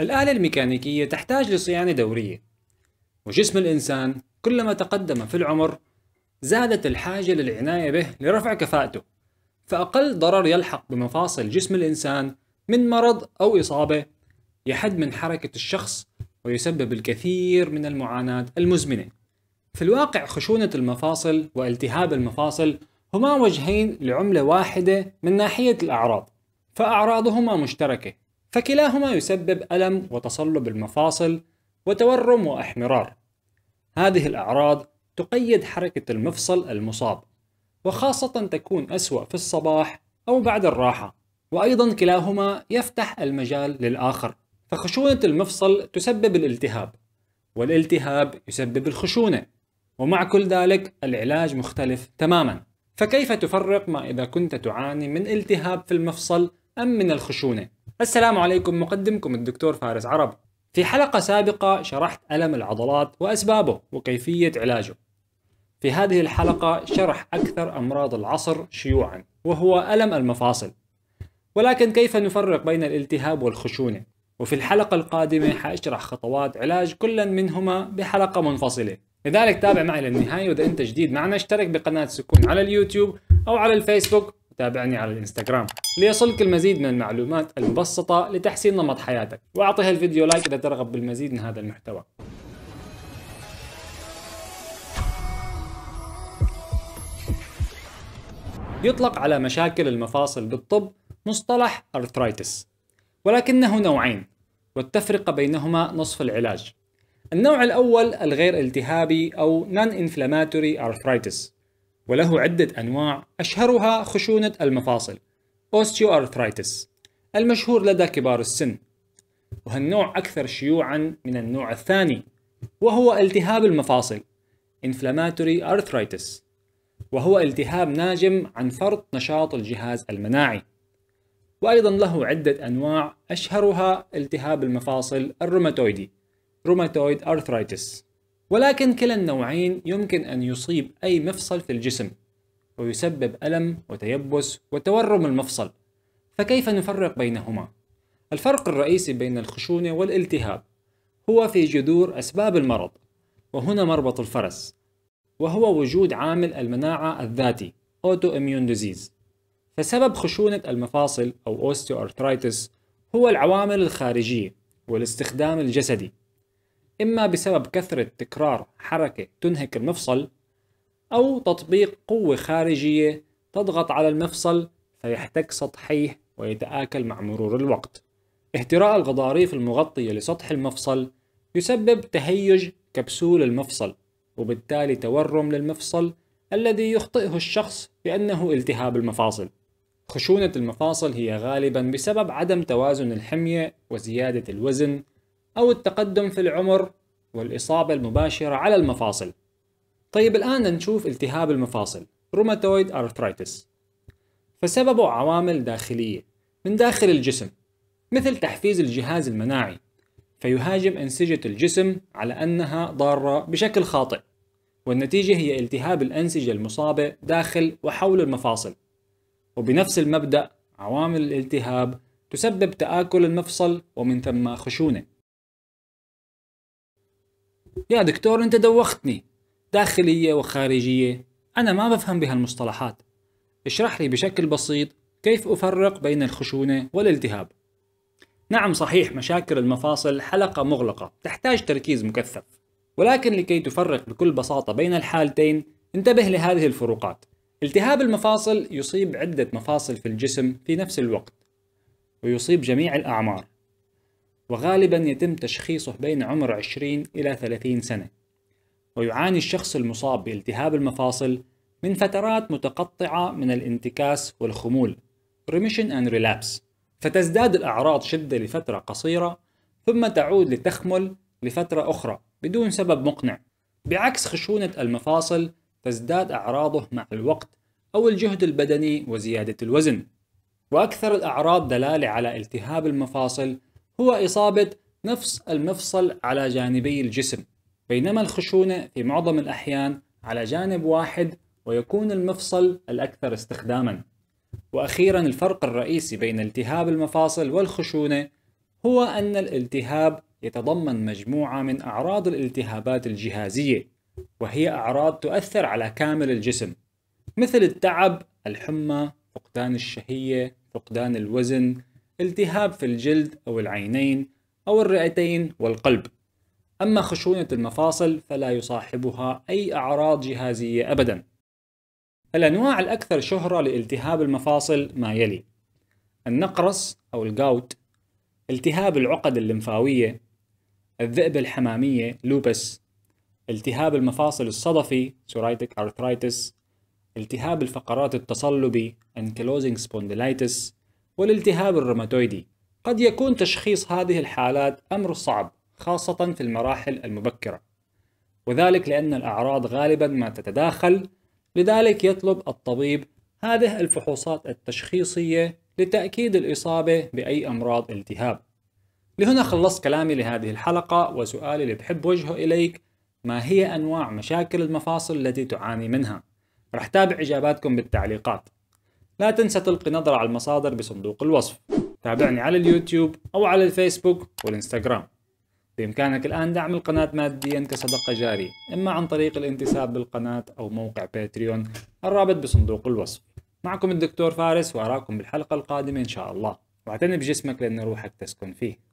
الآلة الميكانيكية تحتاج لصيانة دورية. وجسم الإنسان كلما تقدم في العمر زادت الحاجة للعناية به لرفع كفاءته فأقل ضرر يلحق بمفاصل جسم الإنسان من مرض أو إصابة يحد من حركة الشخص ويسبب الكثير من المعاناة المزمنة. في الواقع خشونة المفاصل والتهاب المفاصل هما وجهين لعملة واحدة من ناحية الأعراض فأعراضهما مشتركة. فكلاهما يسبب ألم وتصلب المفاصل وتورم وإحمرار. هذه الأعراض تقيد حركة المفصل المصاب وخاصة تكون أسوأ في الصباح أو بعد الراحة. وأيضا كلاهما يفتح المجال للآخر فخشونة المفصل تسبب الالتهاب والالتهاب يسبب الخشونة. ومع كل ذلك العلاج مختلف تماما. فكيف تفرق ما إذا كنت تعاني من التهاب في المفصل أم من الخشونة؟ السلام عليكم مقدمكم الدكتور فارس عرب. في حلقة سابقة شرحت ألم العضلات وأسبابه وكيفية علاجه. في هذه الحلقة شرح أكثر أمراض العصر شيوعا وهو ألم المفاصل. ولكن كيف نفرق بين الالتهاب والخشونة؟ وفي الحلقة القادمة حأشرح خطوات علاج كل منهما بحلقة منفصلة. لذلك تابع معي للنهاية وإذا أنت جديد معنا اشترك بقناة سكون على اليوتيوب أو على الفيسبوك. وتابعني على الإنستغرام ليصلك المزيد من المعلومات المبسطة لتحسين نمط حياتك. وأعطي هالفيديو like إذا ترغب بالمزيد من هذا المحتوى. يطلق على مشاكل المفاصل بالطب مصطلح arthritis ولكنه نوعين والتفرقة بينهما نصف العلاج. النوع الأول الغير التهابي أو Non-Inflammatory Arthritis. وله عدة أنواع أشهرها خشونة المفاصل Osteoarthritis المشهور لدى كبار السن وهالنوع أكثر شيوعا من النوع الثاني وهو التهاب المفاصل Inflammatory Arthritis وهو التهاب ناجم عن فرط نشاط الجهاز المناعي. وأيضا له عدة أنواع أشهرها التهاب المفاصل الروماتويدي rheumatoid arthritis ولكن كلا النوعين يمكن أن يصيب أي مفصل في الجسم ويسبب ألم وتيبس وتورم المفصل. فكيف نفرق بينهما؟ الفرق الرئيسي بين الخشونة والالتهاب هو في جذور أسباب المرض وهنا مربط الفرس وهو وجود عامل المناعة الذاتي Autoimmune Disease. فسبب خشونة المفاصل أو Osteoarthritis هو العوامل الخارجية والاستخدام الجسدي. إما بسبب كثرة تكرار حركة تنهك المفصل أو تطبيق قوة خارجية تضغط على المفصل فيحتك سطحيه ويتآكل مع مرور الوقت. اهتراء الغضاريف المغطية لسطح المفصل يسبب تهيج كبسول المفصل وبالتالي تورم للمفصل الذي يخطئه الشخص بأنه التهاب المفاصل. خشونة المفاصل هي غالبا بسبب عدم توازن الحمية وزيادة الوزن أو التقدم في العمر والإصابة المباشرة على المفاصل. طيب الآن نشوف التهاب المفاصل rheumatoid arthritis فسببه عوامل داخلية من داخل الجسم مثل تحفيز الجهاز المناعي فيهاجم أنسجة الجسم على أنها ضارة بشكل خاطئ. والنتيجة هي التهاب الأنسجة المصابة داخل وحول المفاصل. وبنفس المبدأ عوامل الالتهاب تسبب تآكل المفصل ومن ثم خشونة. يا دكتور انت دوختني. داخلية وخارجية. أنا ما بفهم بهالمصطلحات. اشرح لي بشكل بسيط كيف أفرق بين الخشونة والالتهاب. نعم صحيح مشاكل المفاصل حلقة مغلقة تحتاج تركيز مكثف. ولكن لكي تفرق بكل بساطة بين الحالتين انتبه لهذه الفروقات. التهاب المفاصل يصيب عدة مفاصل في الجسم في نفس الوقت ويصيب جميع الأعمار. وغالبا يتم تشخيصه بين عمر 20 إلى 30 سنة. ويعاني الشخص المصاب بالتهاب المفاصل من فترات متقطعة من الانتكاس والخمول Remission and Relapse. فتزداد الأعراض شدة لفترة قصيرة ثم تعود لتخمل لفترة أخرى بدون سبب مقنع. بعكس خشونة المفاصل تزداد أعراضه مع الوقت أو الجهد البدني وزيادة الوزن. وأكثر الأعراض دلالة على التهاب المفاصل هو إصابة نفس المفصل على جانبي الجسم بينما الخشونة في معظم الأحيان على جانب واحد ويكون المفصل الأكثر استخداما. وأخيرا الفرق الرئيسي بين التهاب المفاصل والخشونة هو أن الالتهاب يتضمن مجموعة من أعراض الالتهابات الجهازية وهي أعراض تؤثر على كامل الجسم مثل التعب، الحمى، فقدان الشهية، فقدان الوزن، التهاب في الجلد أو العينين أو الرئتين والقلب. أما خشونة المفاصل فلا يصاحبها أي أعراض جهازية أبدا. الأنواع الأكثر شهرة لالتهاب المفاصل ما يلي النقرس أو ال gout التهاب العقد الليمفاوية الذئبة الحمامية lupus التهاب المفاصل الصدفي psoriatic arthritis التهاب الفقرات التصلبي ankylosing spondylitis والالتهاب الروماتويدي. قد يكون تشخيص هذه الحالات أمر صعب خاصة في المراحل المبكرة. وذلك لأن الأعراض غالبا ما تتداخل لذلك يطلب الطبيب هذه الفحوصات التشخيصية لتأكيد الإصابة بأي أمراض التهاب. لهنا خلصت كلامي لهذه الحلقة وسؤالي اللي بحب وجهه إليك ما هي أنواع مشاكل المفاصل التي تعاني منها؟ رح تابع إجاباتكم بالتعليقات. لا تنسى تلقي نظرة على المصادر بصندوق الوصف. تابعني على اليوتيوب أو على الفيسبوك والإنستغرام. بإمكانك الآن دعم القناة ماديا كصدقة جارية إما عن طريق الانتساب بالقناة أو موقع باتريون الرابط بصندوق الوصف. معكم الدكتور فارس وأراكم بالحلقة القادمة إن شاء الله. واعتني بجسمك لأن روحك تسكن فيه.